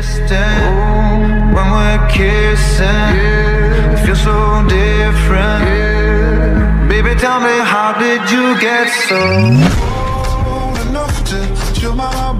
distant when we're kissing. It feels so different. Baby, tell me, how did you get so? enough to chill my